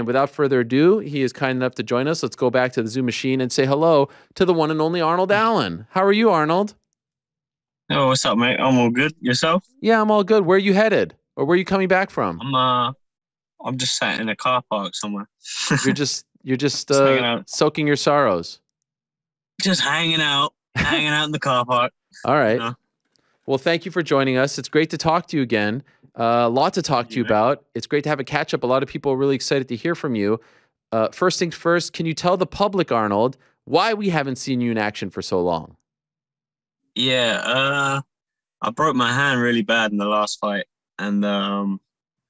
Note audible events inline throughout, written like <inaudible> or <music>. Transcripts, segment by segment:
And without further ado, he is kind enough to join us. Let's go back to the Zoom machine and say hello to the one and only Arnold Allen. How are you, Arnold? Oh, what's up, mate? I'm all good. Yourself? Yeah, I'm all good. Where are you headed? Or where are you coming back from? I'm uh I'm just sat in a car park somewhere. <laughs> you're just you're just, Just uh, soaking your sorrows. just hanging out. hanging out in the car park. <laughs> All right. Yeah. Well, thank you for joining us. It's great to talk to you again. A lot to talk to you about. It's great to have a catch up. A lot of people are really excited to hear from you. Uh, first things first, can you tell the public, Arnold, why we haven't seen you in action for so long? Yeah, uh I broke my hand really bad in the last fight. And um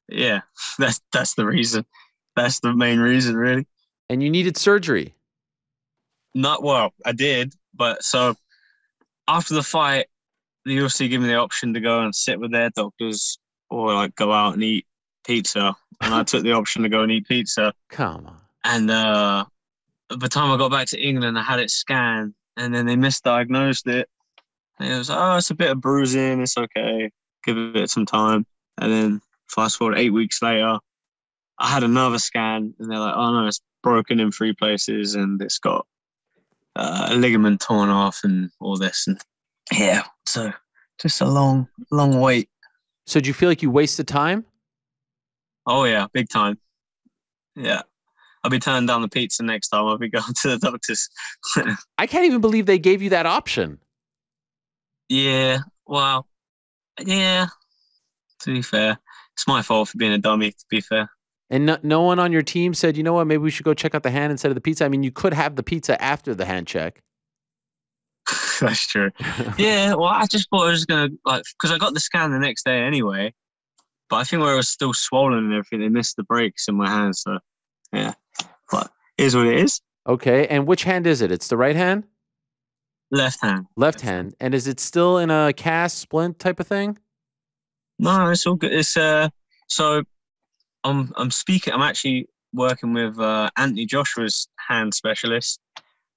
yeah, <laughs> that's that's the reason. That's the main reason really. And you needed surgery. Not well, I did, but so after the fight, the UFC gave me the option to go and sit with their doctors or like go out and eat pizza. And I took the option to go and eat pizza. Come on. And uh, by the time I got back to England, I had it scanned, and then they misdiagnosed it. And it was, oh, it's a bit of bruising. It's okay. Give it some time. And then fast forward eight weeks later, I had another scan, and they're like, oh no, it's broken in three places, and it's got uh, a ligament torn off, and all this. And yeah, so just a long, long wait. So, do you feel like you wasted time? Oh yeah, big time. Yeah. I'll be turning down the pizza next time. I'll be <laughs> going to the doctors. <laughs> I can't even believe they gave you that option. Yeah, well, yeah. To be fair, it's my fault for being a dummy. To be fair, And no, no one on your team said, you know what, maybe we should go check out the hand instead of the pizza. I mean, you could have the pizza after the hand check. <laughs> that's true. <laughs> Yeah, well, I just thought I was gonna like because I got the scan the next day anyway, but I think where it was still swollen and everything, they missed the breaks in my hand. So, yeah, but is what it is. Okay. And which hand is it? It's the right hand? Left hand. Left hand. And is it still in a cast splint type of thing? No, it's all good. It's uh, so I'm I'm speaking. I'm actually working with uh, Anthony Joshua's hand specialist,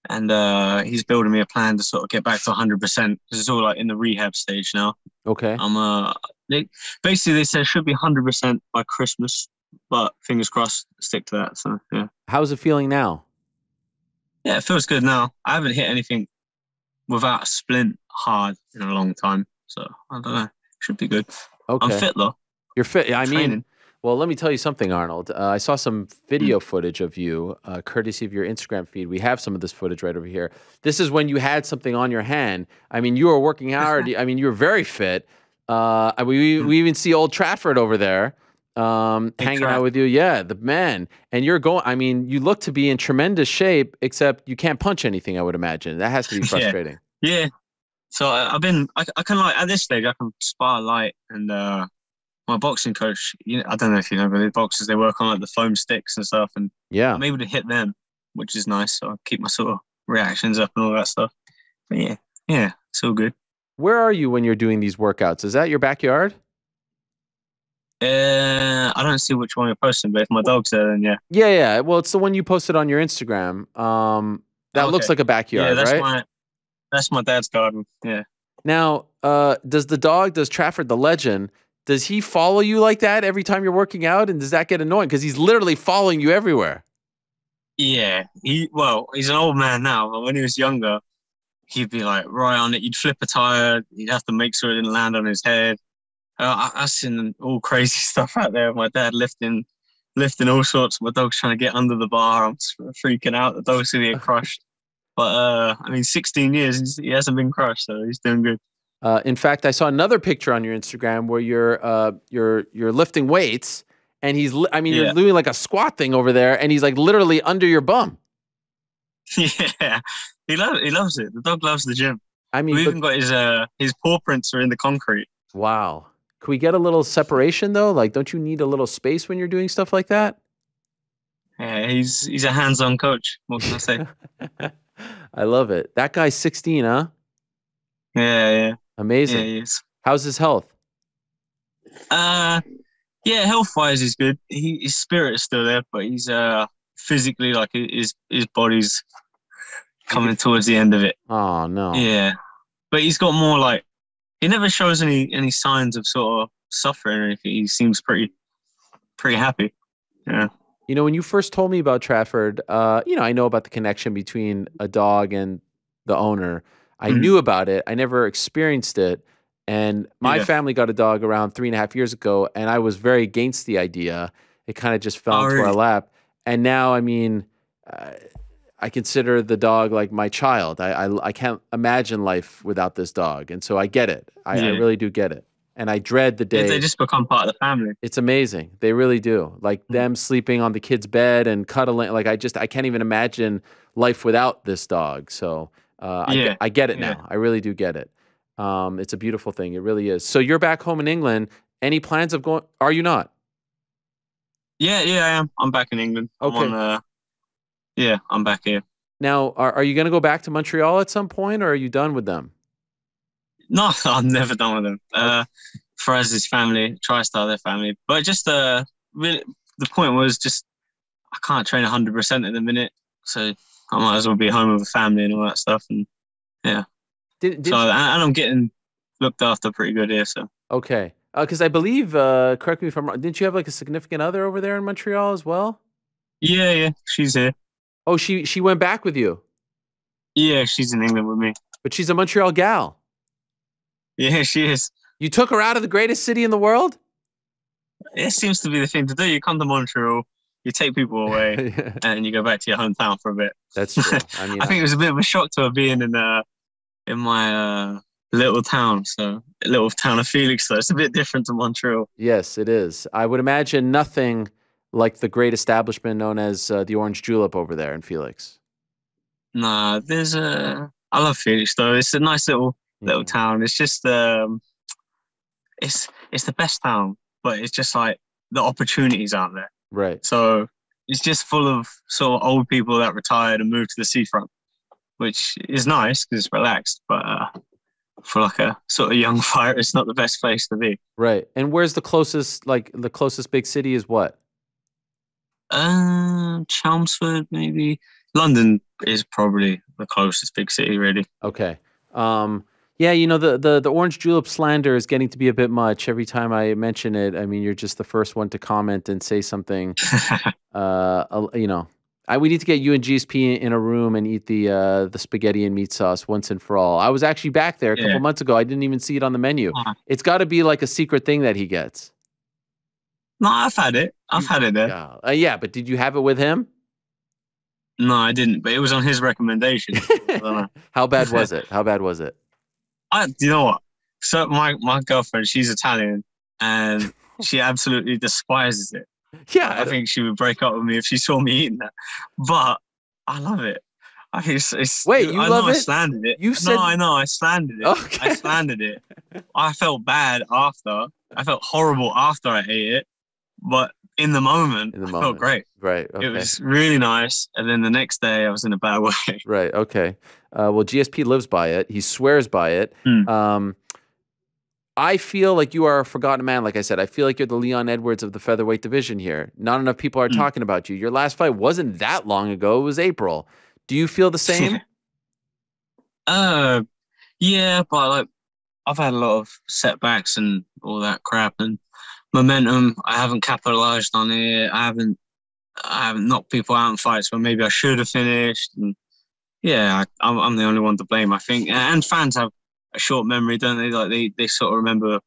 and uh, he's building me a plan to sort of get back to 100 percent because it's all like in the rehab stage now. Okay. I'm uh, they, basically they said it should be 100 percent by Christmas, but fingers crossed, stick to that. So yeah, How's it feeling now? yeah, it feels good now. I haven't hit anything without a splint hard in a long time, so I don't know. Should be good. Okay. I'm fit though. You're fit. I mean, Training. Well, let me tell you something, Arnold. Uh, I saw some video footage of you, uh, courtesy of your Instagram feed. We have some of this footage right over here. This is when you had something on your hand. I mean, you were working hard. <laughs> I mean, you were very fit. Uh, we, we even see old Trafford over there um, hanging out with you. Yeah, the man. And you're going, I mean, you look to be in tremendous shape, except you can't punch anything, I would imagine. That has to be <laughs> Yeah. frustrating. Yeah. So I, I've been, I, I can like, at this stage, I can spar light and uh, my boxing coach, you know, I don't know if you know, but the boxers, they work on like the foam sticks and stuff and Yeah. I'm able to hit them, which is nice. So I keep my sort of reactions up and all that stuff. But yeah, yeah, it's all good. Where are you when you're doing these workouts? Is that your backyard? Uh, I don't see which one you're posting, but if my dog's there, then yeah. Yeah, yeah. Well, it's the one you posted on your Instagram. Um, that looks like a backyard, yeah, that's right? my, that's my dad's garden. Yeah. Now, uh, does the dog, does Trafford the legend, does he follow you like that every time you're working out? And does that get annoying? Because he's literally following you everywhere. Yeah, he well, he's an old man now, but when he was younger, he'd be like right on it. You'd flip a tire, you'd have to make sure it didn't land on his head. Uh, I, I've seen all crazy <laughs> stuff out there. My dad lifting, lifting all sorts. My dog's trying to get under the bar. I'm freaking out. The dog's gonna get <laughs> crushed. But uh, I mean, 16 years, he hasn't been crushed, so he's doing good. Uh, in fact, I saw another picture on your Instagram where you're uh, you're you're lifting weights, and he's I mean Yeah. you're doing like a squat thing over there, and he's like literally under your bum. <laughs> yeah, he loves he loves it. The dog loves the gym. I mean, We even got his uh his paw prints are in the concrete. wow. Can we get a little separation though? Like, don't you need a little space when you're doing stuff like that? Yeah, he's he's a hands-on coach. What can I say? <laughs> I love it. That guy's 16, huh? yeah, yeah, Amazing. yeah, is. How's his health? Uh, yeah, health wise, he's good. He, his spirit is still there, but he's uh physically like his his body's coming towards the end of it. Oh no. Yeah, but he's got more like he never shows any any signs of sort of suffering or anything. He seems pretty pretty happy. Yeah, You know, when you first told me about Trafford, uh, you know, I know about the connection between a dog and the owner. I Mhm. knew about it. I never experienced it. And my Yeah. family got a dog around three and a half years ago, and I was very against the idea. It kind of just fell into our lap. And now, I mean, uh, I consider the dog like my child. I, I I can't imagine life without this dog, and so I get it. I, I really do get it. And I dread the day. they just become part of the family. It's amazing. They really do. Like Mm. them sleeping on the kid's bed and cuddling. Like I just I can't even imagine life without this dog. So uh, I, Yeah, get, I get it yeah. now. I really do get it. Um, it's a beautiful thing. It really is. So you're back home in England. Any plans of going? Are you not? Yeah, yeah, I am. I'm back in England. I'm Okay. on, uh, yeah, I'm back here. Now, are, are you going to go back to Montreal at some point, or are you done with them? No, <laughs> I'm never done with them. Uh, Firas's family, TriStar, their family. But just uh, really, the point was just I can't train 100% at the minute, so I might as well be home with a family and all that stuff. And Did, did so, and, and I'm getting looked after pretty good here. So okay? Because I believe, uh, correct me if I'm wrong. Didn't you have like a significant other over there in Montreal as well? yeah, yeah, she's here. Oh, she she went back with you, Yeah, she's in England with me. but she's a Montreal gal. Yeah, she is. You took her out of the greatest city in the world. It seems to be the thing to do. You come to Montreal, you take people away, <laughs> and you go back to your hometown for a bit. That's true. <laughs> I mean, I think it was a bit of a shock to her being in uh in my uh little town. So little town of Felix. So it's a bit different to Montreal. yes, it is. I would imagine nothing like the great establishment known as uh, the Orange Julep over there in Felix. Nah, there's a. I love Felix though. It's a nice little little Mhm. town. It's just um, it's it's the best town, but it's just like the opportunities aren't there. Right. So it's just full of sort of old people that retired and moved to the seafront, which is nice because it's relaxed. But uh, for like a sort of young <laughs> fighter, it's not the best place to be. Right. And where's the closest, like the closest big city is what? Um, Chelmsford, maybe. London is probably the closest big city, really. Okay. Um, yeah, you know the, the the orange julep slander is getting to be a bit much. Every time I mention it, I mean you're just the first one to comment and say something. <laughs> Uh, you know, I we need to get you and GSP in a room and eat the uh, the spaghetti and meat sauce once and for all. I was actually back there a couple Yeah. months ago. I didn't even see it on the menu. Uh-huh. It's got to be like a secret thing that he gets. no, I've had it. I've had it there. Yeah, uh, yeah. But did you have it with him? No, I didn't, but it was on his <laughs> recommendation. I don't know. How bad was it? How bad was it? I, you know what? So my my girlfriend, she's Italian, and <laughs> she absolutely despises it. Yeah, I think she would break up with me if she saw me eating that. But I love it. I think it's, it's Wait, you I love know I slandered it. You said- no, I know I slandered it. Okay. I slandered it. <laughs> I felt bad after. I felt horrible after I ate it, but in the moment, In the I felt great. Right. Okay. It was really nice. And then the next day, I was in a bad <laughs> way. Right. Okay. Uh, well, GSP lives by it. He swears by it. Hmm. Um, I feel like you are a forgotten man. Like I said, I feel like you're the Leon Edwards of the featherweight division here. Not enough people are Hmm. talking about you. Your last fight wasn't that long ago. It was April. Do you feel the <laughs> same? Uh, yeah, but like I've had a lot of setbacks and all that crap and momentum. I haven't capitalized on it. I haven't, I haven't knocked people out in fights where maybe I should have finished. And yeah, I, I'm, I'm the only one to blame, I think. And fans have a short memory, don't they? Like they, they sort of remember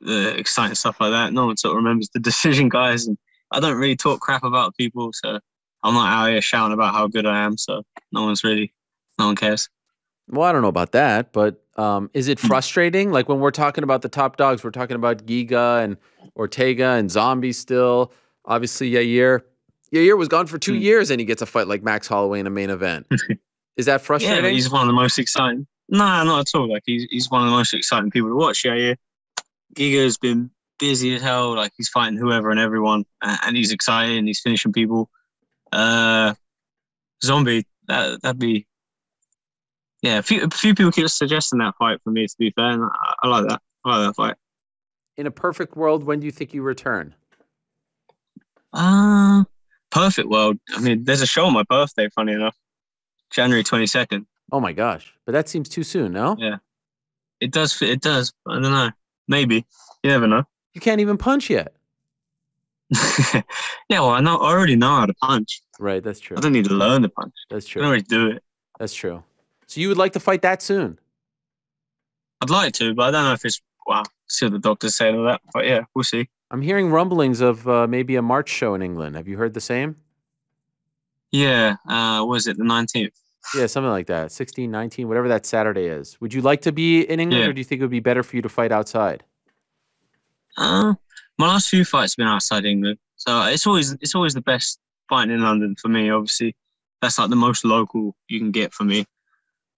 the exciting stuff like that. No one sort of remembers the <laughs> decision guys. And I don't really talk crap about people, so I'm not out here shouting about how good I am. So no one's really, no one cares. well, I don't know about that, but um, is it Hmm. frustrating? Like when we're talking about the top dogs, we're talking about Giga and Ortega and Zombie still. Obviously, Yair. Yair was gone for two Hmm. years and he gets a fight like Max Holloway in a main event. <laughs> is that frustrating? but he's one of the most exciting. No, not at all. Like he's he's one of the most exciting people to watch. Yeah, yeah. Giga's been busy as hell. Like he's fighting whoever and everyone, a- and he's excited and he's finishing people. Uh, Zombie, that that'd be. Yeah, a few, a few people keep suggesting that fight for me. To be fair, and I, I like that. I like that fight. in a perfect world, when do you think you return? Uh, perfect world. I mean, there's a show on my birthday. Funny enough, January twenty second. Oh my gosh. But that seems too soon, no? Yeah. It does fit. It does. I don't know. Maybe. You never know. You can't even punch yet. <laughs> yeah, well, I know. I already know how to punch. Right, that's true. I don't need to learn to punch. That's I true. can already do it. That's true. So you would like to fight that soon? I'd like to, but I don't know if it's wow. See what the doctor said or that. But yeah, we'll see. I'm hearing rumblings of uh, maybe a March show in England. Have you heard the same? Yeah. Uh, was it the nineteenth? Yeah, something like that. 16, 19, whatever that Saturday is. Would you like to be in England Yeah. or do you think it would be better for you to fight outside? Uh, my last few fights have been outside England, so it's always it's always the best fighting in London for me. Obviously, that's like the most local you can get for me.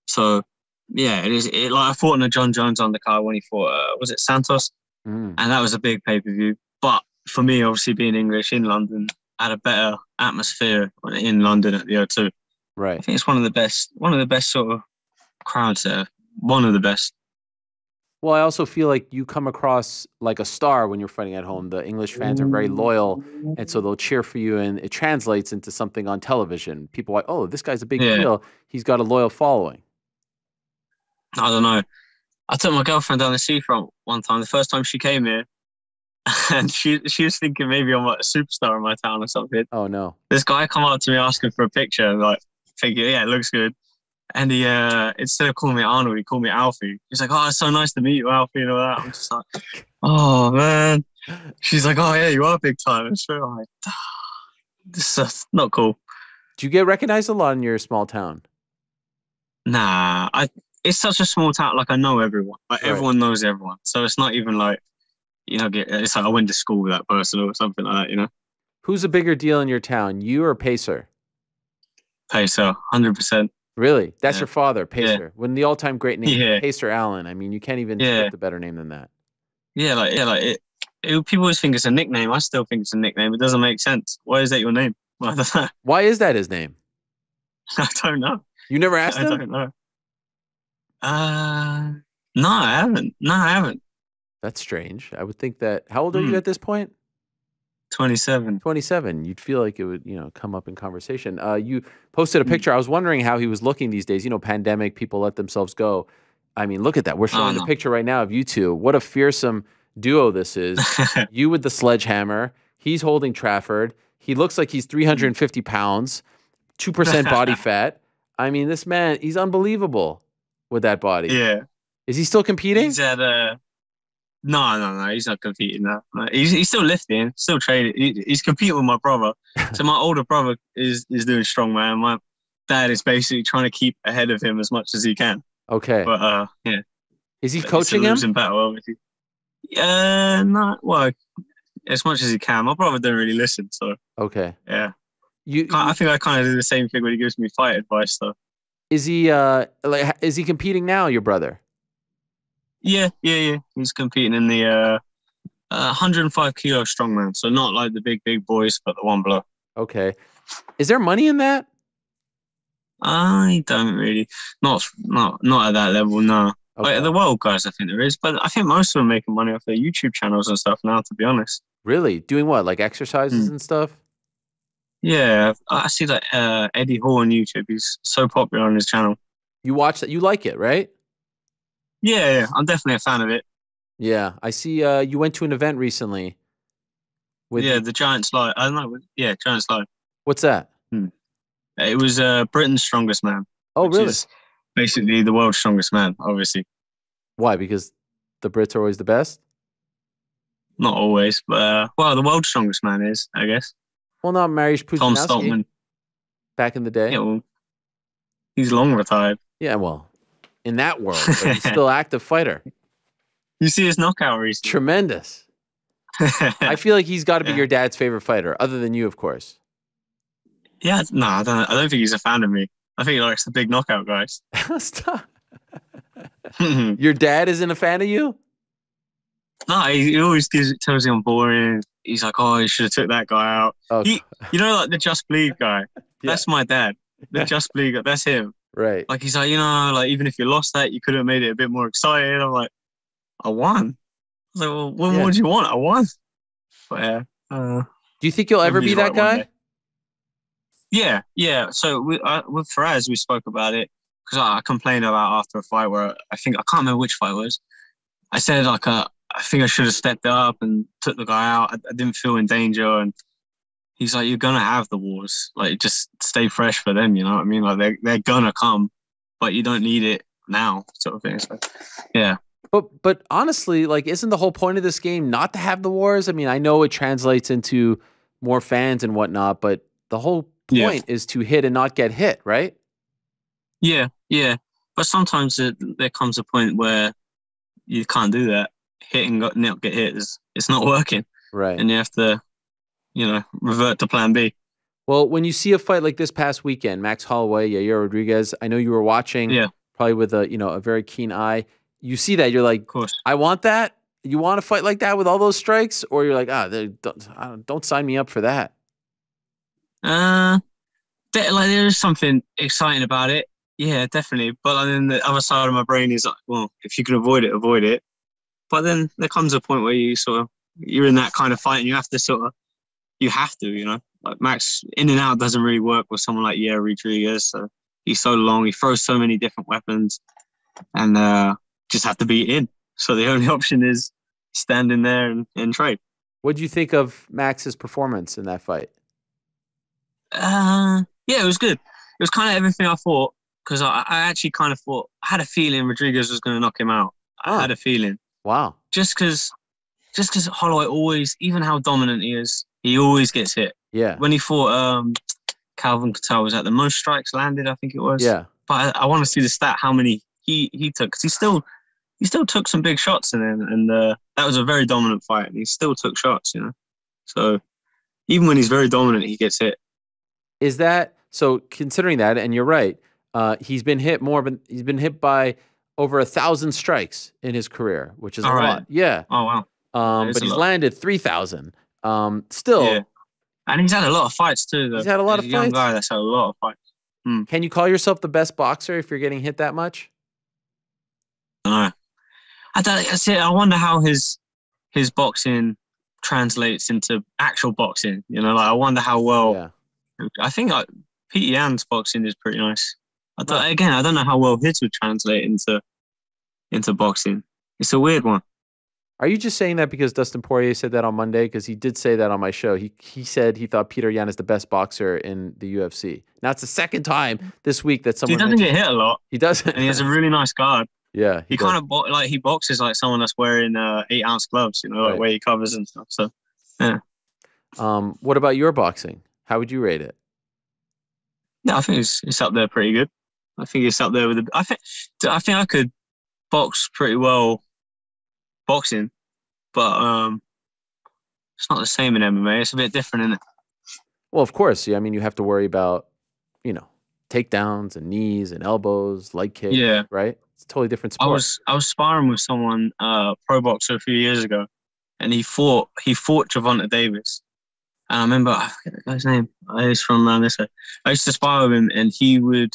So yeah, it is. It, like I fought in a Jon Jones undercard when he fought. Uh, was it Santos? Mm. and that was a big pay per view. But for me, obviously being English in London, I had a better atmosphere in London at the O2. Right. I think it's one of the best, one of the best sort of crowds there. One of the best. Well, I also feel like you come across like a star when you're fighting at home. The English fans are very loyal, and so they'll cheer for you, and it translates into something on television. People are like, oh, this guy's a big Yeah. deal. He's got a loyal following. I don't know. I took my girlfriend down the seafront one time. The first time she came here, <laughs> and she she was thinking maybe I'm like a superstar in my town or something. Oh no. this guy come up to me asking for a picture, like thinking, yeah, it looks good. And he uh instead of calling me Arnold, he called me Alfie. He's like, Oh, it's so nice to meet you, Alfie, and all that. I'm just like, Oh man. She's like, Oh yeah, you are big time. And so I'm like, <sighs> this is not cool. Do you get recognized a lot in your small town? Nah, I it's such a small town, like I know everyone. Like Right. everyone knows everyone. So it's not even like you know, it's like I went to school with that person or something like that, you know. Who's a bigger deal in your town, you or Pacer? Pacer, hundred percent. Really? That's Yeah. your father, Pacer. When the all-time great name, Yeah. Pacer Allen. I mean, you can't even Yeah. skip a better name than that. Yeah, like yeah, like it, it. People always think it's a nickname. I still think it's a nickname. It doesn't make sense. Why is that your name? <laughs> I. Why is that his name? <laughs> I don't know. You never <laughs> asked I him? don't know. Uh, no, I haven't. No, I haven't. That's strange. I would think that. How old are you Hmm. at this point? Twenty-seven. 27. You'd feel like it would, you know, come up in conversation. Uh, you posted a Hmm. picture. I was wondering how he was looking these days. You know, pandemic, people let themselves go. I mean, look at that. We're Oh, showing the picture right now of you two. What a fearsome duo this is. <laughs> you with the sledgehammer. He's holding Trafford. He looks like he's 350 pounds, 2% body <laughs> fat. I mean, this man, he's unbelievable with that body. yeah, Is he still competing? he's at uh No, no, no. He's not competing. No, No, he's he's still lifting, still training. He, he's competing with my brother. <laughs> so my older brother is is doing strongman. My dad is basically trying to keep ahead of him as much as he can. Okay. But uh, yeah. Is he a coaching him? losing battle, obviously. Yeah, not Well, as much as he can. My brother don't really listen, so Okay. yeah. You, I I think I kind of do the same thing when he gives me fight advice, though. Is he uh like is he competing now, your brother? Yeah, yeah, yeah. He's competing in the uh, uh 105 kilo strongman, so not like the big, big boys, but the one below. Okay. Is there money in that? I don't really, not, not, not at that level. No. Okay. Like the world guys, I think there is, but I think most of them are making money off their YouTube channels and stuff now. To be honest. Really? Doing what? Like exercises Hmm. and stuff? Yeah, I see that uh, Eddie Hall on YouTube. He's so popular on his channel. You watch that? You like it, right? Yeah, yeah, I'm definitely a fan of it. Yeah. I see uh you went to an event recently. With yeah, the Giants Live. I don't know. Yeah, Giants Live. what's that? It was uh, Britain's strongest man. Oh, really? basically the world's strongest man. Obviously, Why? Because the Brits are always the best? not always, but uh, well, the world's strongest man is, I guess, Well, not Mariusz Tom Stoltman. back in the day. Yeah, well, he's long retired. Yeah, well, in that world, but he's <laughs> still active fighter. You see his knockout recently. Tremendous. <laughs> I feel like he's got to be Yeah. your dad's favorite fighter, other than you, of course. yeah, no, I don't. I don't think he's a fan of me. I think he likes the big knockout guys. <laughs> Stop. Your dad isn't a fan of you? he, he always gives, tells you I'm boring. He's like, oh, you should have took that guy out. Oh, He- <laughs> You know, like the Just Bleed guy. Yeah. That's my dad. The Just Bleed guy. That's him. right. Like he's like, you know, like even if you lost that, you could have made it a bit more exciting. I'm like, I won. I was like, well, what Yeah. more do you want? I won. But yeah, uh, Do you think you'll ever be that right guy? Yeah, yeah. So we, uh, with Firas, we spoke about it because I, I complained about after a fight where I think I can't remember which fight it was. I said like, uh, I think I should have stepped up and took the guy out. I, I didn't feel in danger, and he's like, "You're gonna have the wars. Like, just stay fresh for them. You know what I mean? Like, they're they're gonna come, but you don't need it now, sort of thing." So, yeah. But but honestly, like, isn't the whole point of this game not to have the wars? I mean, I know it translates into more fans and whatnot, but the whole point Yeah. is to hit and not get hit, right? Yeah, yeah. But sometimes it, there comes a point where you can't do that. Hit and got, not get hit is it's not working, Right. and you have to, you know, revert to plan B. Well, when you see a fight like this past weekend, Max Holloway, Yair Rodriguez, I know you were watching, Yeah. probably with a you know a very keen eye. You see that, you're like, Of course. I want that. You want to fight like that with all those strikes, or you're like, ah, don't, I don't, sign me up for that. Uh, like there is something exciting about it. Yeah, definitely. But then the other side of my brain is like, well, if you can avoid it, avoid it. But then there comes a point where you sort of you're in that kind of fight, and you have to sort of you have to, you know, like Max in and out doesn't really work with someone like Yair Rodriguez. So he's so long, he throws so many different weapons, and uh, just have to be in. So the <laughs> only option is standing there and, and trade. What do you think of Max's performance in that fight? Uh, yeah, it was good. It was kind of everything I thought because I, I actually kind of thought I had a feeling Rodriguez was going to knock him out. Oh. I had a feeling Wow. just because, just because Holloway always, even how dominant he is, he always gets hit. Yeah. When he fought um, Calvin Kattar, was that the most strikes landed? I think it was. Yeah. But I, I want to see the stat how many he he took because he still he still took some big shots in it, and uh, that was a very dominant fight, and he still took shots. You know, so even when he's very dominant, he gets hit. Is that so? Considering that, and you're right, uh, he's been hit more, but he's been hit by over a thousand strikes in his career, which is a All right. lot. Yeah. Oh wow. Um, but he's landed three thousand. Um, still, Yeah. And he's had a lot of fights too. Though. He's had a lot He's of young fights? guy that's had a lot of fights. can you call yourself the best boxer if you're getting hit that much? I know. I don't. I see. I wonder how his his boxing translates into actual boxing. You know, like I wonder how well. yeah. I think like, Petr Yan's boxing is pretty nice. I don't, Right. Again, I don't know how well his would translate into into boxing. It's a weird one. Are you just saying that because Dustin Poirier said that on Monday? Because he did say that on my show. He he said he thought Petr Yan is the best boxer in the UFC. Now it's the second time this week that He someone doesn't mentioned- get hit a lot, he doesn't. and he has a really nice guard. <laughs> yeah, He kind of bo- like he boxes like someone that's wearing uh, eight ounce gloves. You know, like where he covers and stuff. So of. Um, what about your boxing? How would you rate it? Yeah, I think it's, it's up there pretty good. I think it's up there with the. I think I think I could box pretty well, boxing, but um, it's not the same in MMA. It's a bit different, is it? Well, of course. Yeah, I mean, you have to worry about, you know, takedowns and knees and elbows, leg kicks. Yeah. Right. It's a totally different sport. I was I was sparring with someone, uh, pro boxer a few years ago, and he fought he fought Gervonta Davis. And I remember I forget the guy's name. He's from around this way. I used to spar with him, and he would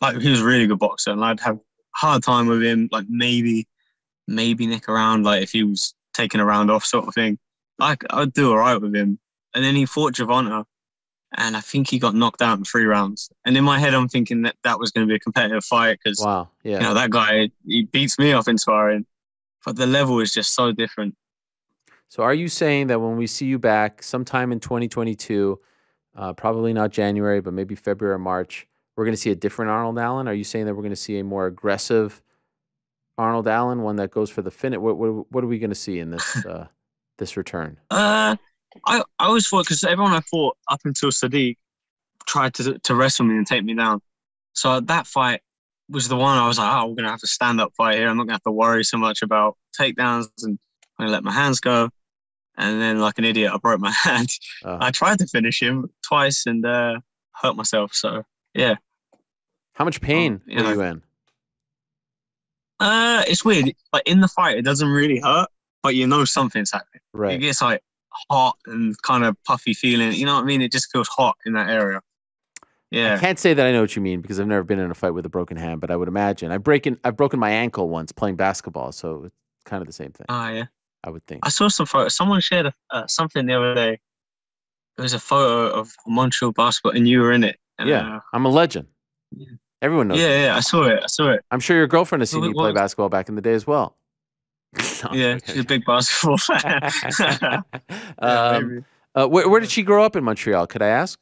like he was a really good boxer, and I'd have a hard time with him. Like maybe maybe nick around, like if he was taking a round off, sort of thing. Like I'd do all right with him. And then he fought Gervonta, and I think he got knocked out in three rounds. And in my head, I'm thinking that that was going to be a competitive fight because wow. Yeah. you know that guy he beats me off in sparring but the level is just so different So are you saying that when we see you back sometime in 2022, uh, probably not January, but maybe February or March, we're going to see a different Arnold Allen? Are you saying that we're going to see a more aggressive Arnold Allen, one that goes for the finish? What, what, what are we going to see in this <laughs> uh, this return? uh i i always thought because everyone i fought up until Sodiq tried to to wrestle me and take me down. So that fight was the one i was like oh we're gonna have to stand up fight here. I'm not gonna have to worry so much about takedowns and i'm gonna let my hands go. And then like an idiot i broke my <laughs> hand. Uh, i tried to finish him twice and uh hurt myself. So yeah how much pain you were know, you in? Uh, it's weird. Like in the fight, it doesn't really hurt, but you know something's happening. It Right. gets like hot and kind of puffy feeling. You know what I mean? It just feels hot in that area. Yeah. I can't say that I know what you mean because I've never been in a fight with a broken hand, but I would imagine I've broken I've broken my ankle once playing basketball, so it's kind of the same thing. Ah, yeah. I would think. I saw some photos. Someone shared a, uh, something the other day. It was a photo of Montreal basketball, and you were in it. And, Yeah, uh, I'm a legend. Yeah. Everyone knows. yeah, that. yeah. I saw it. I saw it. I'm sure your girlfriend has seen Well, you play basketball back in the day as well. <laughs> No, yeah, she's a big basketball <laughs> fan. <laughs> Yeah, um, uh, where, where did she grow up in Montreal? Could I ask?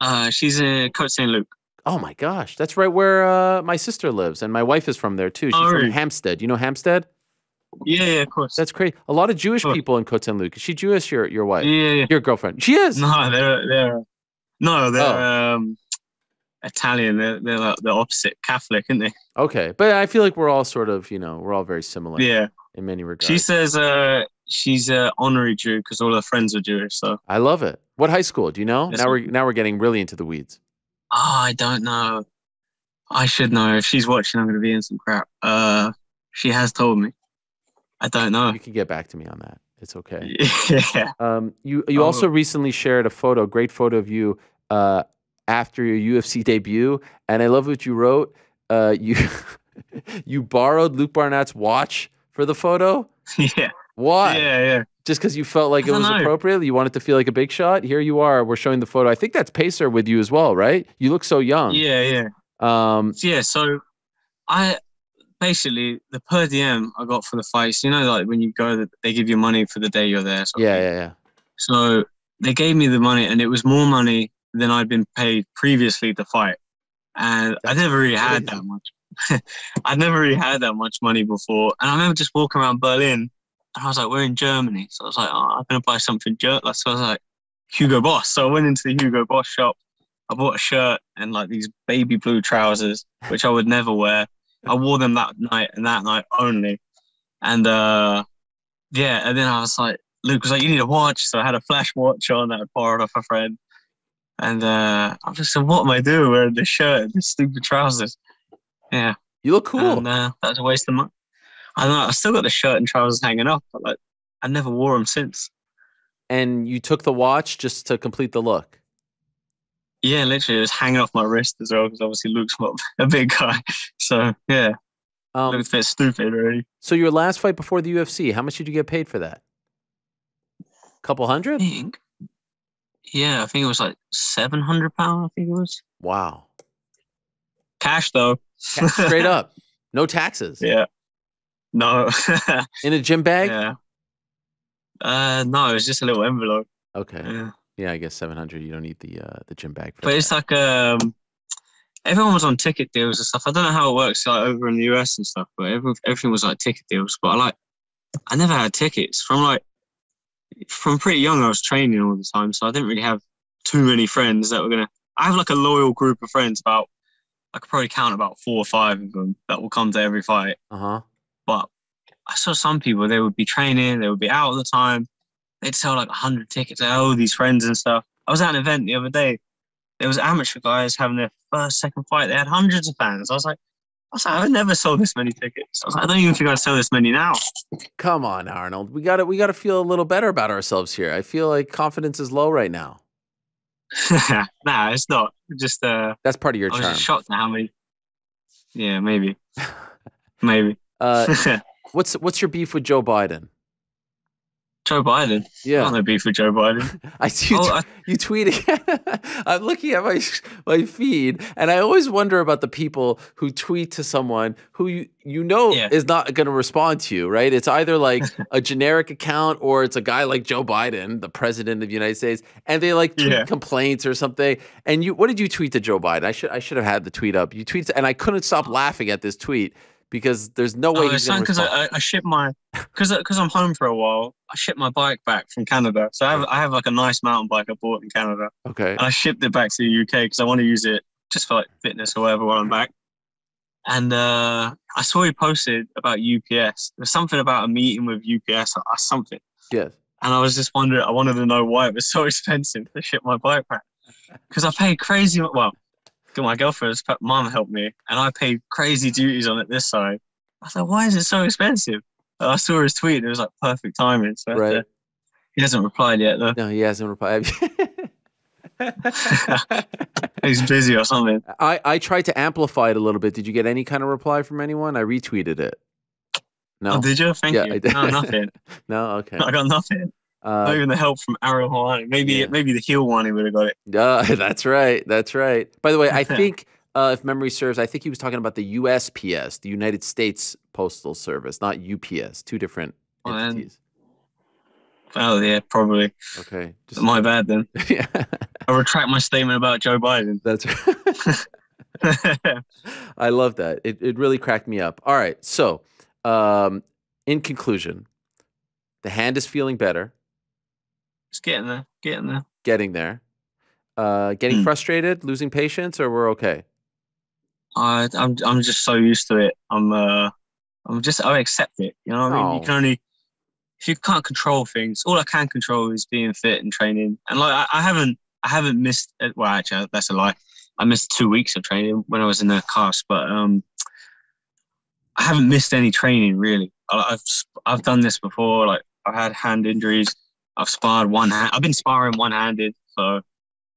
uh, she's in Côte Saint Luc. Oh my gosh, that's right where uh, my sister lives, and my wife is from there too. She's Oh, from really? Hampstead. You know Hampstead? Yeah, yeah, of course. That's great. A lot of Jewish people in Côte Saint Luc. Is she Jewish? Your your wife? yeah, yeah. Your girlfriend? She is. No, they're they're no, they're Oh. um Italian. They're they're like the opposite Catholic, aren't they? Okay, but I feel like we're all sort of, you know, we're all very similar Yeah. in many regards. She says uh she's a honorary Jew because all her friends are Jewish. So I love it. What high school? Do you know? Yes, now we're now we're getting really into the weeds. oh, I don't know. I should know. If she's watching, I'm gonna be in some crap. Uh, she has told me. I don't know. You can get back to me on that. It's okay. <laughs> yeah. Um, you you Oh. also recently shared a photo, great photo of you uh, after your UFC debut, and I love what you wrote. Uh, <laughs> you you borrowed Luke Barnett's watch for the photo. <laughs> Yeah. Why? Yeah. Yeah. Just because you felt like it was know. appropriate? You wanted to feel like a big shot? Here you are. We're showing the photo. I think that's Pacer with you as well, right? You look so young. Yeah. Yeah. Um, Yeah, so I basically the per diem I got for the fights. You know, like when you go, they give you money for the day you're there. sort of yeah, thing. yeah, yeah. So they gave me the money, and it was more money than I'd been paid previously to fight, and I That's never really had crazy. that much. <laughs> I never really had that much money before, and I remember just walking around Berlin, and I was like, "We're in Germany," so I was like, "Oh, I'm gonna buy something." Like, so I was like, "Hugo Boss." So I went into the Hugo Boss shop. I bought a shirt and like these baby blue trousers, which I would never wear. I wore them that night and that night only. And uh yeah, and then I was like, Luke was like, You need a watch. So I had a flash watch on that I borrowed off a friend. And uh I'm just like, what am I doing wearing this shirt and this stupid trousers? Yeah. You look cool. And uh, that was a waste of money. I don't know, I still got the shirt and trousers hanging up, but like I never wore them since. and you took the watch just to complete the look. Yeah, literally, it was hanging off my wrist as well because obviously Luke's not <laughs> a big guy. So yeah, Um, a bit stupid, really. so your last fight before the UFC, how much did you get paid for that? Couple I hundred? think. Yeah, I think it was like seven hundred pound. I think it was Wow. cash though. Ca- Straight up. <laughs> No taxes. Yeah. No. <laughs> In a gym bag? yeah. Uh, no, it was just a little envelope. Okay. Yeah. Yeah, I guess 700 you don't need the uh, the gym bag for But that. it's like um, everyone was on ticket deals and stuff. I don't know how it works like over in the US and stuff, but every, everything was like ticket deals. But I like, I never had tickets from like, from pretty young. I was training all the time, so I didn't really have too many friends that were gonna. I have like a loyal group of friends. About I could probably count about four or five of them that will come to every fight. Uh-huh. But I saw some people, they would be training, they would be out all the time. They'd sell like 100 tickets. All these friends and stuff. I was at an event the other day. There was amateur guys having their first, second fight. They had hundreds of fans. I was like, I was like, I've never sold this many tickets. I was like, I don't even think I'd sell this many now. Come on, Arnold. We got to we got to feel a little better about ourselves here. I feel like confidence is low right now. <laughs> nah, it's not. Just uh, That's part of your I was just shocked at how many. Yeah, maybe, <laughs> maybe. Uh, <laughs> what's what's your beef with Joe Biden? Joe Biden. Yeah, don't know beef with Joe Biden. <laughs> I oh, see <laughs> you, Oh, I- you tweeting. <laughs> I'm looking at my my feed, and I always wonder about the people who tweet to someone who you you know Yeah. is not going to respond to you. Right? It's either like a generic account or it's a guy like Joe Biden, the president of the United States, and they like tweet Yeah. complaints or something. And you, what did you tweet to Joe Biden? I should I should have had the tweet up. You tweet, and I couldn't stop laughing at this tweet because there's no way Oh, he's it's going to because. I, I, I shipped my <laughs> because because I'm home for a while. I shipped my bike back from Canada, so I have I have like a nice mountain bike I bought in Canada, okay. and I shipped it back to the UK because I want to use it just for like fitness or whatever while I'm back. And uh, I saw he posted about UPS. There's something about a meeting with UPS or, or something, Yes. and I was just wondering. I wanted to know why it was so <laughs> expensive to ship my bike back because I paid crazy. Well, my girlfriend's mum helped me, and I paid crazy duties on it this side. I thought, why is it so expensive? And I saw his tweet. and It was like perfect timing. So Right. to- he hasn't replied yet though. No, he hasn't replied. <laughs> He's busy or something. I, I tried to amplify it a little bit. Did you get any kind of reply from anyone? I retweeted it. No, Oh, did you? Thank Yeah, you. I did. No, nothing. <laughs> no, okay. I got nothing. Not Uh, even the help from Ariel Helwani. Maybe yeah. maybe the heel one he would have got it. <laughs> uh, that's right. That's right. By the way, I <laughs> think uh, if memory serves. I think he was talking about the USPS, the United States Postal Service, not UPS. Two different then- entities. Oh yeah, probably. Okay. Just, My bad then. <laughs> yeah, I retract my statement about Joe Biden. that's. right. I love that. It it really cracked me up. All right. So, um, in conclusion, the hand is feeling better, it's getting there, getting there. getting there. Uh, getting Hmm. frustrated, losing patience, or we're okay. I, I'm I'm just so used to it. I'm uh I'm just I accept it. You know what I mean? Oh. You can only if you can't control things. All I can control is being fit and training. And like I, I haven't I haven't missed. uh, Well, actually, that's a lie. I missed two weeks of training when I was in the cast, but um, I haven't missed any training really. I, I've I've done this before. Like I've had hand injuries. I've sparred one hand. I've been sparring one handed. So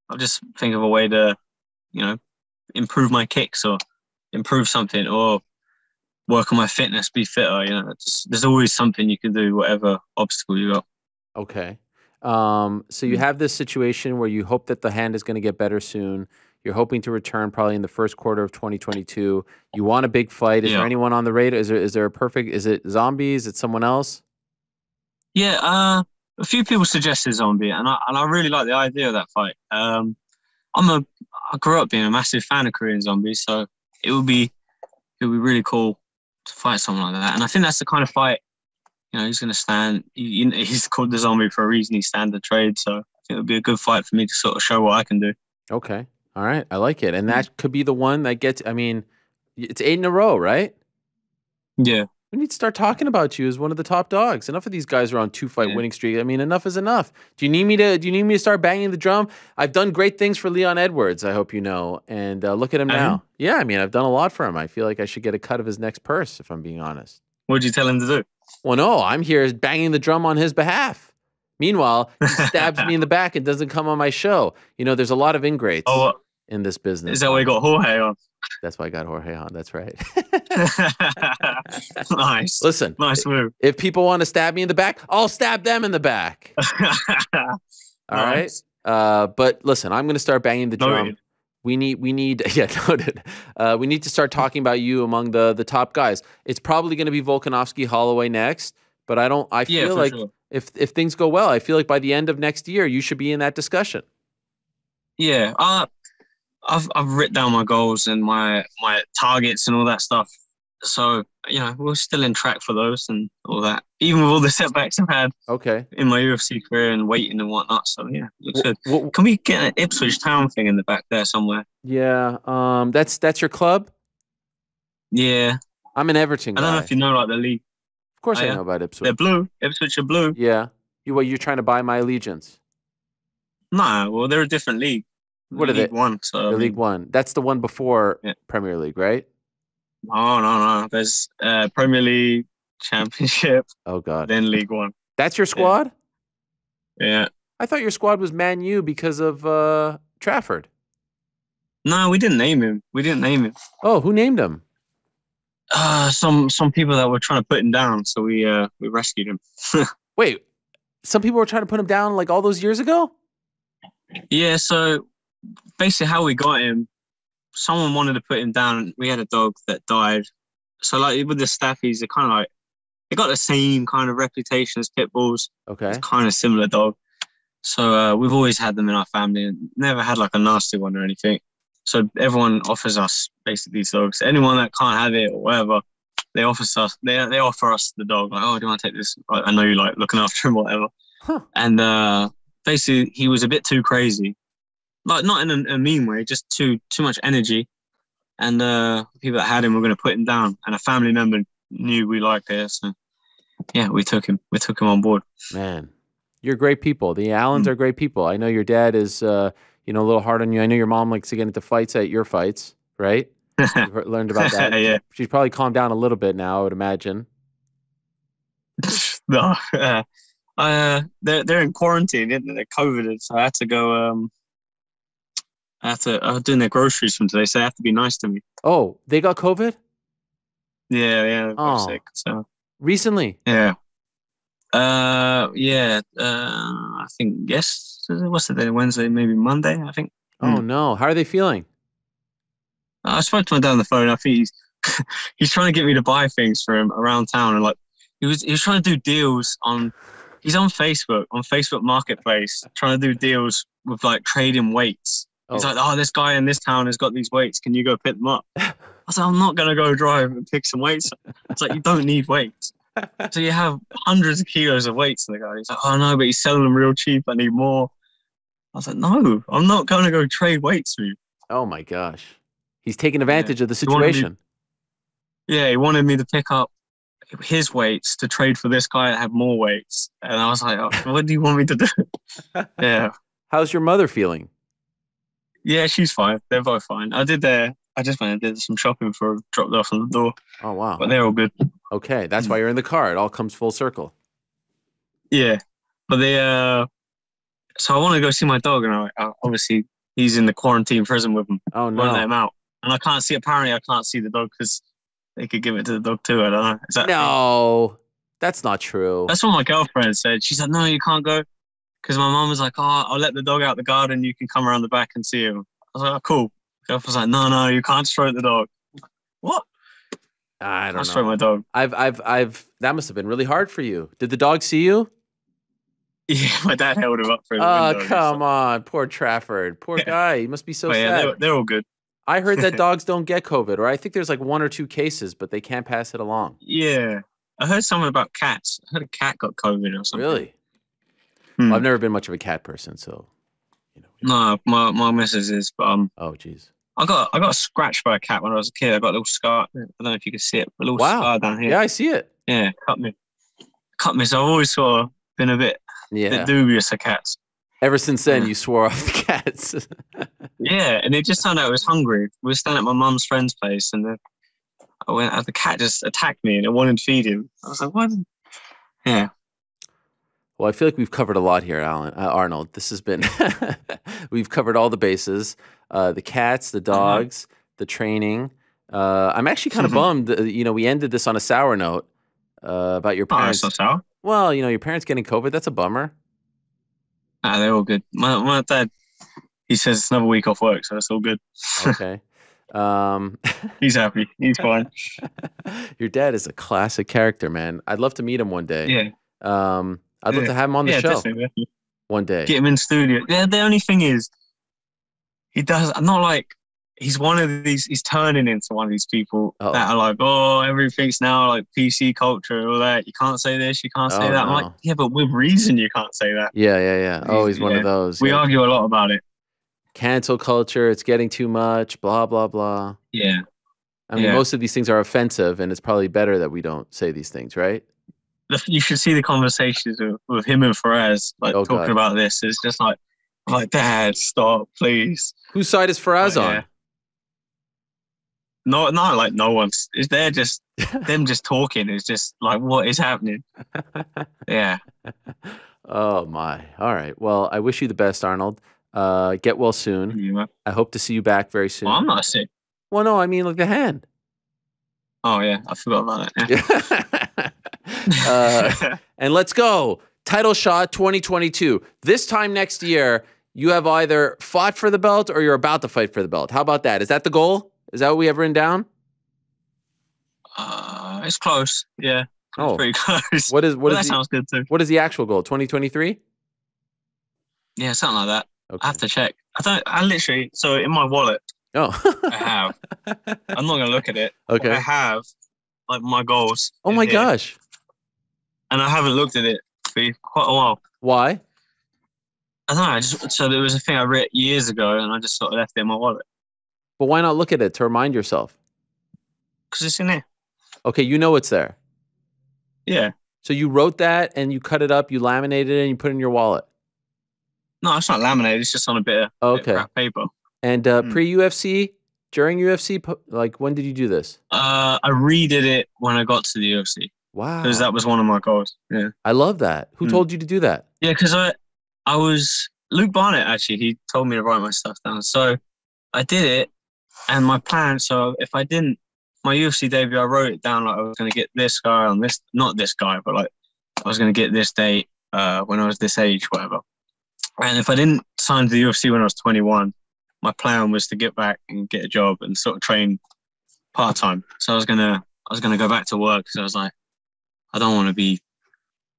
I'll just think of a way to, you know, improve my kicks or improve something or work on my fitness, be fitter. You know, just, there's always something you can do, whatever obstacle you got. Okay. Um, so you Mm. have this situation where you hope that the hand is going to get better soon. You're hoping to return probably in the first quarter of 2022. You want a big fight. Is there anyone on the radar? Is there is there a perfect? Is it zombies? Is it someone else? Yeah, uh, a few people suggested Zombie, and I and I really like the idea of that fight. Um, I'm a I grew up being a massive fan of Korean Zombies, so it would be it would be really cool to fight someone like that. And I think that's the kind of fight. You know, he's going to stand. He, he's <laughs> called the Zombie for a reason. He's stand the trade, so I think it would be a good fight for me to sort of show what I can do. Okay. All right. I like it. And that could be the one that gets. I mean, it's eight in a row, right? Yeah, We need to start talking about you as one of the top dogs. Enough of these guys are on two fight Yeah. winning streak. I mean, enough is enough. Do you need me to? Do you need me to start banging the drum? I've done great things for Leon Edwards. I hope you know. And uh, look at him now. Yeah, I mean, I've done a lot for him. I feel like I should get a cut of his next purse, if I'm being honest. what'd you tell him to do? Well, no, I'm here banging the drum on his behalf. Meanwhile, he <laughs> stabs me in the back and doesn't come on my show. You know, there's a lot of ingrates Oh, in this business. is that why you got Jorge on? That's why I got Jorge on. That's right. <laughs> nice, Listen, nice move. if people want to stab me in the back, I'll stab them in the back. <laughs> All right. Nice. Uh, but listen, I'm going to start banging the drum. Noted. We need, we need, <laughs> yeah, noted. Uh, we need to start talking about you among the the top guys. It's probably going to be Volkanovski Holloway next, but I don't. I feel for like sure. if if things go well, I feel like by the end of next year, you should be in that discussion. Yeah, uh, I've I've written down my goals and my my targets and all that stuff. So you know we're still in track for those and all that. Even with all the <laughs> setbacks I've had Okay. in my UFC career and waiting and whatnot. So yeah, looks good. Can we get an Ipswich Town thing in the back there somewhere? yeah. Um. That's that's your club. Yeah, I'm an Everton I don't know if you know like the league. of course, Oh, I know about Ipswich. They're blue. Ipswich are blue. Yeah. You what? You're trying to buy my allegiance? Nah, well they're a different league. What are league they? One. So The League One. That's the one before Yeah. Premier League, right? No, no, no. There's uh, Premier League, Championship, Oh God. then League One. That's your squad. Yeah. I thought your squad was Man U because of uh, Trafford. No, we didn't name him. We didn't name him. Oh, who named him? Uh, some some people that were trying to put him down, so we uh we rescued him. <laughs> Wait, some people were trying to put him down like all those years ago. Yeah, so basically how we got him, someone wanted to put him down. We had a dog that died. So like with the staffies, they're kind of like they got the same kind of reputation as pit bulls. Okay. It's kind of similar dog. So uh, we've always had them in our family and never had like a nasty one or anything. So everyone offers us basically these dogs. Anyone that can't have it or whatever, they offer us they they offer us the dog. Like, oh, do you want to take this? I know you like looking after him, <laughs> whatever. Huh. And uh, basically, he was a bit too crazy, like not in a, a mean way, just too too much energy. And uh, people that had him were going to put him down, and a family member knew we liked it, so yeah, we took him. We took him on board. Man, you're great people. The Allens Mm. are great people. I know your dad is, uh, you know, a little hard on you. I know your mom likes to get into fights at your fights, right? <laughs> You've learned about that. Yeah. She's probably calmed down a little bit now, I would imagine. <laughs> no, <laughs> uh, uh, they're they're in quarantine, isn't they? They're COVIDed, so I had to go. Um, I have to. I was doing their groceries from today, so they have to be nice to me. Oh, they got COVID Yeah, yeah. Oh. sick. So recently. yeah. Uh, yeah. Uh, I think yes. What's the day? Wednesday, maybe Monday. I think. Oh Mm. no, how are they feeling? I spoke to my dad on the phone. I think he's <laughs> he's trying to get me to buy things for him around town, and like he was he was trying to do deals on. He's on Facebook on Facebook Marketplace trying to do deals with like trading weights. He's Oh. like, oh, this guy in this town has got these weights. Can you go pick them up? <laughs> I was like, I'm not gonna go drive and pick some weights. It's like you don't need weights. <laughs> So you have hundreds of kilos of weights in the guy. He's like, oh no, but he's selling them real cheap. I need more. I was like, no, I'm not gonna go trade weights with you. Oh my gosh. He's taking advantage of the You wanna be- situation. Yeah, he wanted me to pick up his weights to trade for this guy that had more weights. And I was like, oh, what do you want me to do? <laughs> yeah. How's your mother feeling? Yeah, she's fine. They're both fine. I did their I just went and did some shopping for dropped off on the door. Oh wow. But they're all good. Okay, that's why you're in the car. It all comes full circle. Yeah. But they uh so I want to go see my dog and I, I obviously he's in the quarantine prison with him. Oh Won't let no. him out. And I can't see apparently I can't see the dog because they could give it to the dog too. I don't know. Is that No. That's not true. That's what my girlfriend said. She said, "No, you can't go," because my mom was like, "Oh, I'll let the dog out the garden. You can come around the back and see him." I was like, oh, "Cool." Girlfriend was like, "No, no, you can't stroke the dog." What? I I'll don't stroke know. my dog. I've I've I've that must have been really hard for you. Did the dog see you? <laughs> Yeah, my dad held him up for Oh, come on. Poor Trafford. Poor Yeah. guy. He must be so But yeah, sad. they're, they're all good. I heard that <laughs> dogs don't get COVID, or I think there's like one or two cases, but they can't pass it along. Yeah, I heard something about cats. I heard a cat got COVID or something. Really? Hmm. I've never been much of a cat person, so you know. No, my my missus is. But um, Oh, jeez. I got I got scratched by a cat when I was a kid. I got a little scar. I don't know if you can see it, a little Wow. scar down here. Yeah, I see it. Yeah, cut me, cut me. So I've always sort of been a bit, Yeah. bit dubious of cats. Ever since then, you swore off the cats. <laughs> Yeah, and it just turned out it was hungry. We were standing at my mum's friend's place, and the, I went. The cat just attacked me, and it wanted to feed him. I was like, "What?" Yeah, well, I feel like we've covered a lot here, Alan uh, Arnold. This has been <laughs> we've covered all the bases: uh, the cats, the Uh-huh. dogs, the training. Uh, I'm actually kind of bummed. You know, we ended this on a sour note uh, about your oh, parents. that's not sour. well, you know, your parents getting COVID. That's a bummer. Nah, they're all good. My my dad, he says it's another week off work, so it's all good. <laughs> Okay. um, <laughs> He's happy. He's fine. your dad is a classic character, man. I'd love to meet him one day. Yeah, Um, I'd love to have him on the yeah, show definitely. one day. Get him in studio. Yeah, the only thing is, he does. I'm not like. He's one of these. He's turning into one of these people Uh-oh. that are like, oh, everything's now like PC culture, all that. You can't say this, you can't say Oh, that. No. like, yeah, but with reason you can't say that. Yeah, yeah, yeah. Oh, he's one of those. We yeah. argue a lot about it. Cancel culture. It's getting too much. Blah blah blah. Yeah. I mean, Yeah. most of these things are offensive, and it's probably better that we don't say these things, right? The- You should see the conversations with, with him and Firas, like Oh, talking God. about this. It's just like, I'm like, Dad, stop, please. Whose side is Firas But, on? yeah. No, not like no one's. Is there just <laughs> them just talking? It's just like what is happening? <laughs> Yeah. oh my. All right. Well, I wish you the best, Arnold. Uh, get well soon. Well, I hope to see you back very soon. I'm not sick. well, no, I mean like the hand. Oh yeah, I forgot about that. <laughs> uh, <laughs> and let's go. Title shot 2022. This time next year, you have either fought for the belt or you're about to fight for the belt. How about that? Is that the goal? Is that what we have written down? uh, it's close. Yeah, it's Oh, pretty <laughs> close. what is what Well, is that the, sounds good too. what is the actual goal? 2023? Yeah, something like that. Okay. I have to check. I don't. I literally. So in my wallet, Oh. I have. <laughs> I'm not gonna look at it. Okay. I have like my goals. Oh my here, gosh. And I haven't looked at it for quite a while. Why? I don't know. I just so there was a thing I read years ago, and I just sort of left it in my wallet But why not look at it to remind yourself? because it's in there. Okay, you know it's there. Yeah. So you wrote that and you cut it up, you laminated it, and you put it in your wallet. No, it's not laminated. It's just on a bit of, bit of Okay. paper. And uh, Hmm. pre UFC, during UFC, like when did you do this? Uh, I redid it when I got to the UFC Wow. because that was one of my goals. Yeah. I love that. Who Hmm. told you to do that? Yeah, because I I was Luke Barnatt actually. He told me to write my stuff down, so I did it. And my plan. So if I didn't, my UFC debut, I wrote it down like I was going to get this guy on this, not this guy, but like I was going to get this date uh, when I was this age, whatever. And if I didn't sign to the UFC when I was 21, my plan was to get back and get a job and sort of train part time. So I was gonna I was gonna go back to work So I was like, I don't want to be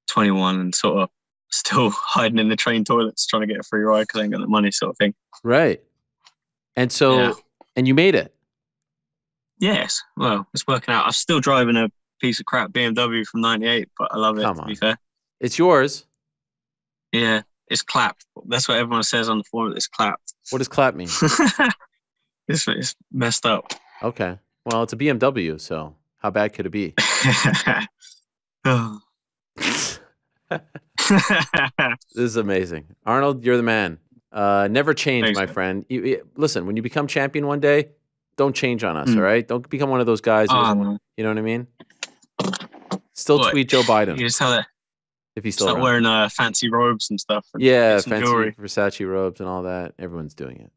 21 and sort of still <laughs> hiding in the train toilets trying to get a free ride because I ain't got the money, sort of thing. Right. And so, Yeah. and you made it. Yes, well, it's working out. I'm still driving a piece of crap BMW from '98, but I love it. Come to on. be fair, It's yours. yeah, it's clapped. That's what everyone says on the forum. It's clapped. What does clap mean? <laughs> it's, it's messed up. Okay. Well, it's a BMW, so how bad could it be? <laughs> Oh. This is amazing. Arnold, you're the man. Uh, never change, Thanks, my man. friend. You, you- listen, when you become champion one day, don't change on us, Mm. all right? Don't become one of those guys. who doesn't- no. you know what I mean? Still What? tweet Joe Biden You just have to if he's still start wearing uh, fancy robes and stuff. and Yeah, get some fancy jewelry. Versace robes and all that. Everyone's doing it.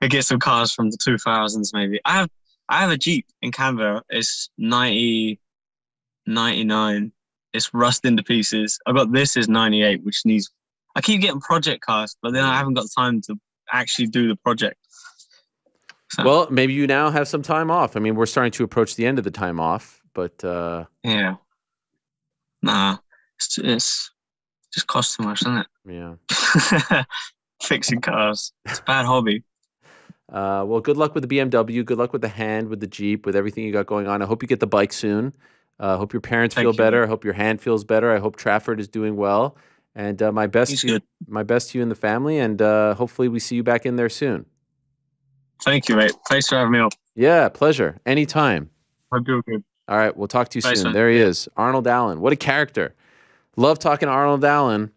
I <laughs> get some cars from the 2000s, maybe. I have I have a Jeep in Canberra. It's 90, 99. It's rusting to pieces. I got this is 98, which needs. I keep getting project cars, but then I haven't got time to actually do the project. So, Well, maybe you now have some time off. I mean, we're starting to approach the end of the time off, but uh, yeah. Nah, it's, it's just costs too much, doesn't it? yeah. <laughs> Fixing cars. It's a bad hobby. Uh, well, good luck with the BMW. Good luck with the hand, with the Jeep, with everything you got going on. I hope you get the bike soon. I uh, hope your parents Thank feel you. better. I hope your hand feels better. I hope Trafford is doing well. And uh, my best, He's to good. my best to you and the family. And uh, hopefully we see you back in there soon. Thank you, mate. Thanks for having me on. Yeah, pleasure. Anytime. Hope you're good. All right, we'll talk to you Thanks, soon. man. There he is, Arnold Allen. What a character. Love talking to Arnold Allen.